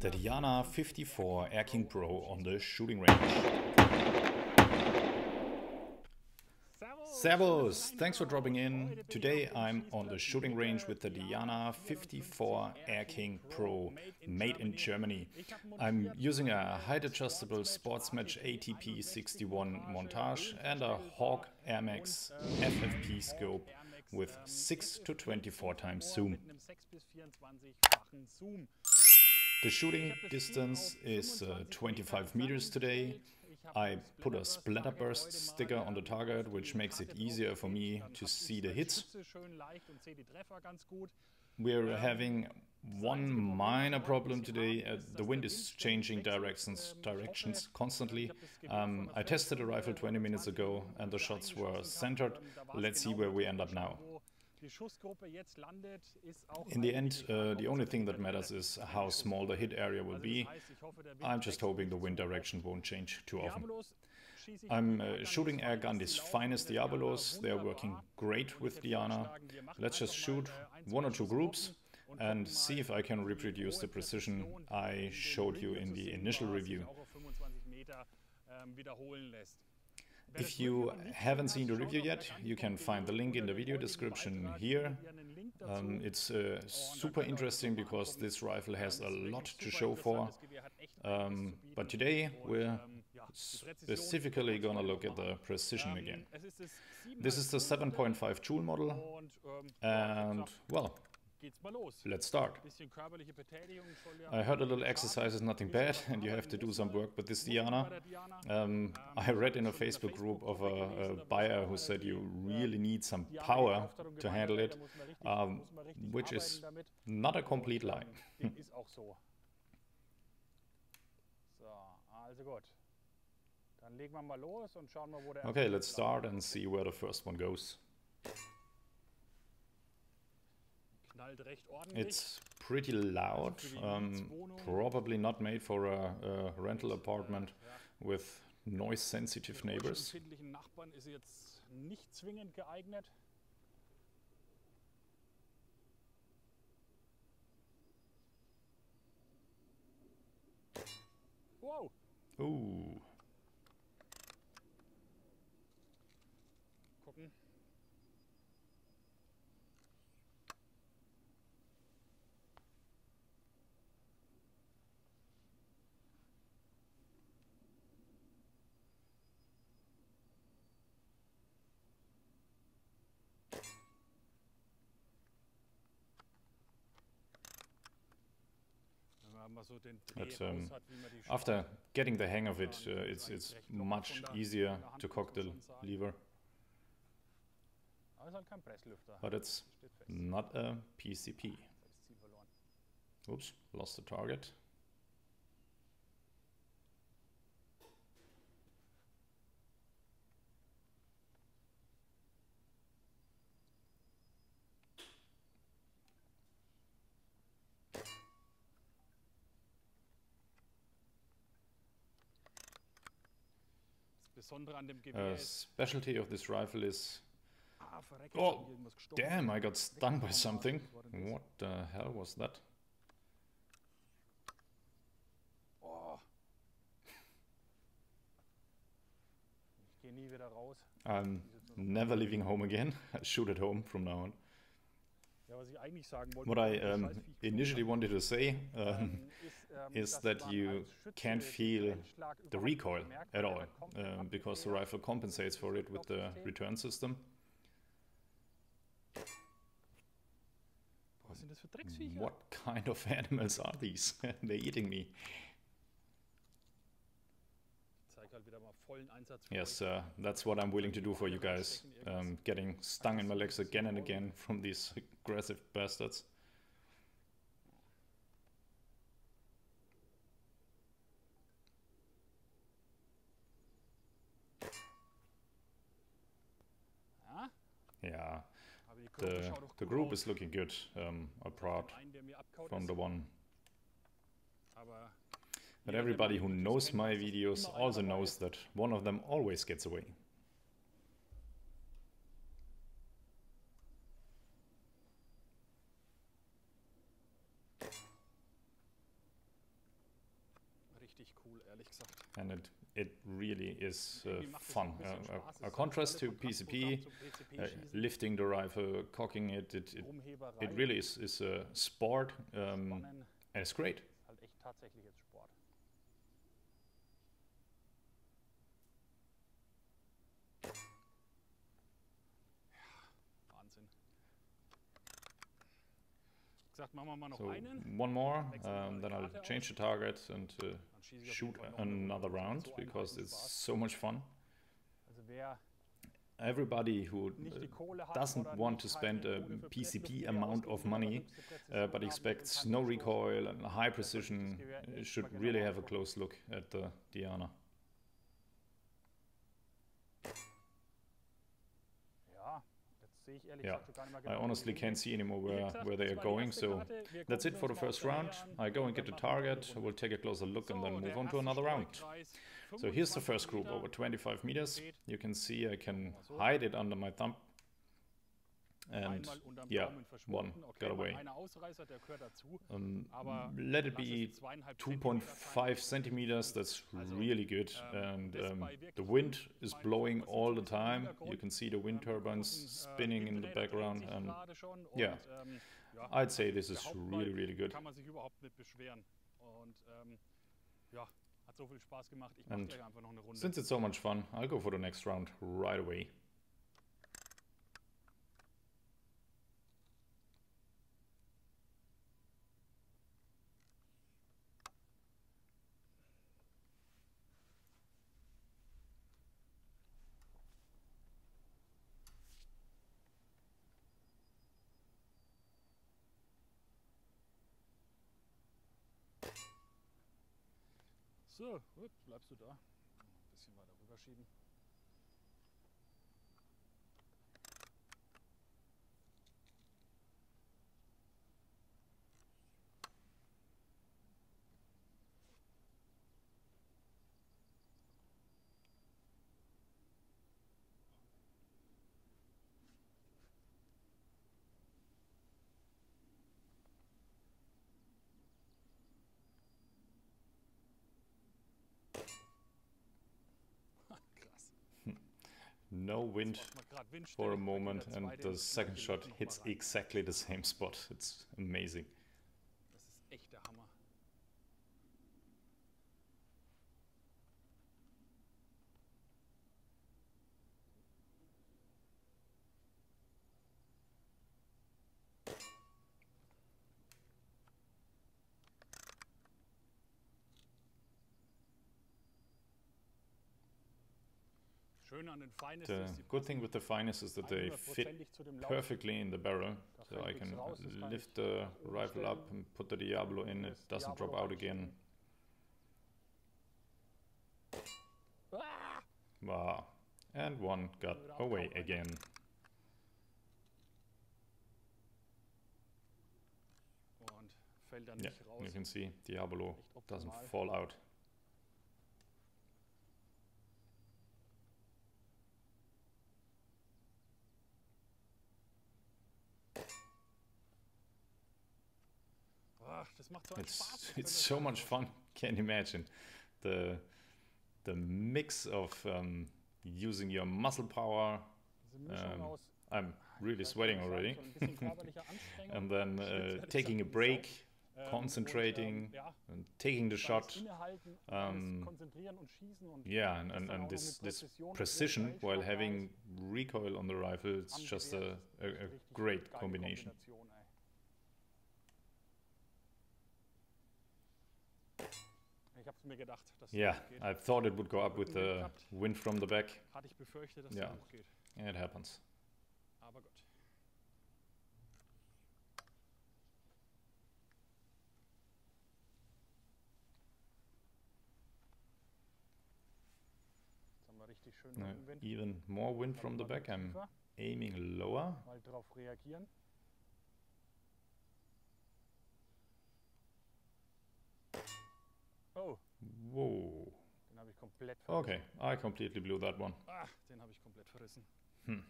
The Diana 54 AirKing Pro on the shooting range. Servus! Thanks for dropping in. Today I'm on the shooting range with the Diana 54 AirKing Pro, made in Germany. I'm using a height adjustable Sportsmatch ATP 61 montage and a Hawke Air Max FFP scope with 6 to 24 times zoom. The shooting distance is uh, 25 meters today. I put a splatter burst sticker on the target, which makes it easier for me to see the hits. We're having one minor problem today. Uh, the wind is changing directions directions constantly. Um, I tested the rifle 20 minutes ago and the shots were centered. Let's see where we end up now. In the end, uh, the only thing that matters is how small the hit area will be. I'm just hoping the wind direction won't change too often. I'm uh, shooting AirGhandi's finest Diabolos. They're working great with Diana. Let's just shoot one or two groups and see if I can reproduce the precision I showed you in the initial review. If you haven't seen the review yet, you can find the link in the video description here. Um, it's uh, super interesting because this rifle has a lot to show for. Um, but today we're specifically gonna look at the precision again. This is the 7.5 Joule model and well, Let's start. I heard a little exercise is nothing bad and you have to do some work with this Diana. Um, I read in a Facebook group of a, a, buyer who said you really need some power to handle it, um, which is not a complete lie. okay, let's start and see where the first one goes. It's pretty loud, um, probably not made for a, a rental apartment with noise-sensitive neighbors. Whoa! Ooh. But um, after getting the hang of it, uh, it's, it's much easier to cock the lever. But it's not a PCP. Oops, lost the target. A specialty of this rifle is... Oh, damn, I got stung by something. What the hell was that? I'm never leaving home again. I shoot at home from now on. What I um, initially wanted to say um, is that you can't feel the recoil at all, um, because the rifle compensates for it with the return system. What kind of animals are these? They're eating me. Yes, uh, that's what I'm willing to do for you guys. Um, getting stung in my legs again and again from these aggressive bastards. Yeah, the, the group is looking good, um, apart from the one but everybody who knows my videos also knows that one of them always gets away. and it it really is uh, fun. Uh, a, a, contrast to PCP, uh, lifting the rifle, cocking it, it, it, it really is, is a sport um, and it's great. So one more, um, then I'll change the target and uh, shoot another round because it's so much fun. Everybody who uh, doesn't want to spend a PCP amount of money uh, but expects no recoil and high precision uh, should really have a close look at the Diana. Yeah, I honestly can't see anymore where, where they are going, so that's it for the first round. I go and get the target, I will take a closer look and then move on to another round. So here's the first group over 25 meters. You can see I can hide it under my thumb and yeah, one got away. Um, let it be 2.5 centimeters, that's really good. And um, the wind is blowing all the time. You can see the wind turbines spinning in the background. And yeah, I'd say this is really, really good. And since it's so much fun, I'll go for the next round right away. So, bleibst du da. Ein bisschen weiter rüberschieben. No wind for a moment and the second shot hits exactly the same spot. It's amazing. The good thing with the finest is that they fit perfectly in the barrel. So I can lift the rifle up and put the Diabolo in, it doesn't drop out again. Wow. Ah. And one got away again. Yeah, you can see Diabolo doesn't fall out. It's it's so much fun. Can't imagine the the mix of um, using your muscle power. Um, I'm really sweating already. and then uh, taking a break, ähm, concentrating, ähm, and taking the shot. Um, yeah, and, and, and this, this precision while having recoil on the rifle, it's just a, a, a great combination. Yeah, I thought it would go up with the wind from the back. yeah. it happens. No, even more wind from the back. I'm aiming lower. Oh. Whoa. Den habe ich komplett verrissen. Okay, I completely blew that one. Ah, den habe ich komplett verrissen. Hm.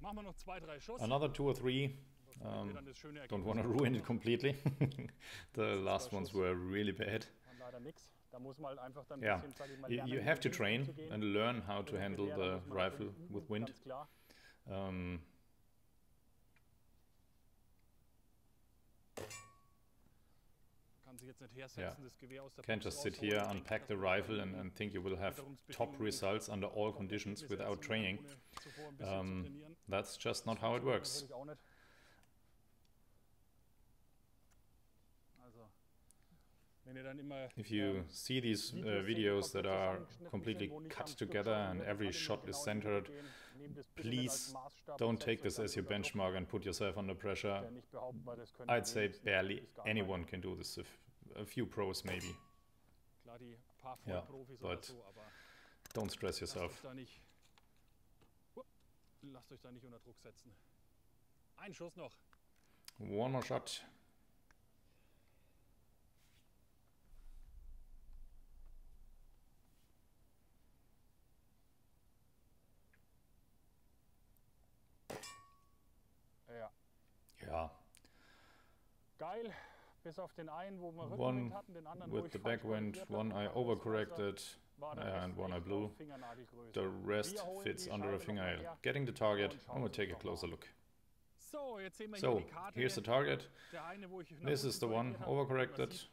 Machen wir noch zwei, drei Schuss. Another two or three. Um, don't want to ruin it completely. the last ones were really bad. Yeah, you have to train and learn how to handle the rifle with wind. Um, yeah. Can't just sit here, unpack the rifle and, and think you will have top results under all conditions without training. Um, that's just not how it works. If you see these uh, videos that are completely cut together and every shot is centered, please don't take this as your benchmark and put yourself under pressure. I'd say barely anyone can do this, a few pros maybe. Yeah, but don't stress yourself. One more shot. One hatten, den anderen, with the backwind, one I overcorrected and one I blew. The rest fits under a fingernail. Getting the target, I'm gonna take a closer look. So, here's the target. This is the one overcorrected.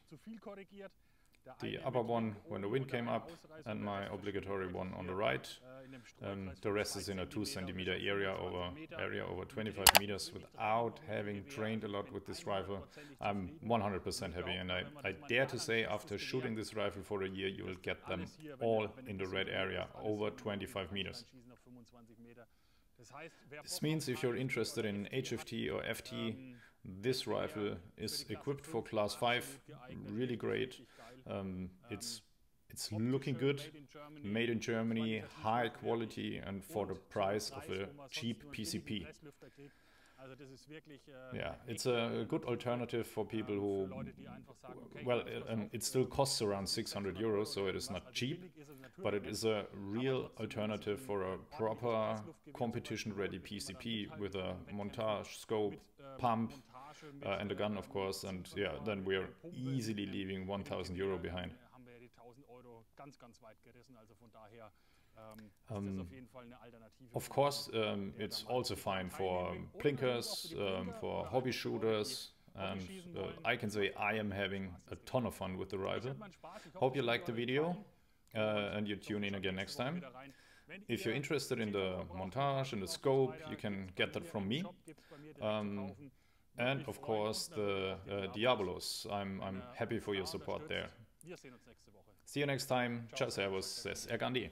The upper one when the wind came up and my obligatory one on the right. Um, the rest is in a 2 centimeter area over area over 25 meters without having trained a lot with this rifle. I'm 100% happy and I, I dare to say after shooting this rifle for a year you will get them all in the red area over 25 meters. This means if you're interested in HFT or FT, this rifle is equipped for class 5, really great. Um, it's it's looking good, made in Germany, high quality, and for the price of a cheap PCP. Yeah, it's a good alternative for people who, well, um, it still costs around 600 euros, so it is not cheap, but it is a real alternative for a proper competition-ready PCP with a montage, scope, pump, uh, and a gun, of course, and yeah, then we're easily leaving 1000 euro behind. Um, of course, um, it's also fine for plinkers, um, for hobby shooters, and uh, I can say I am having a ton of fun with the rifle. Hope you liked the video, uh, and you tune in again next time. If you're interested in the montage and the scope, you can get that from me. Um, and of course the uh, Diabolos. I'm, I'm happy for your support there. See you next time. Ciao, servus, says AirGhandi.